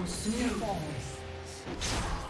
will soon fall.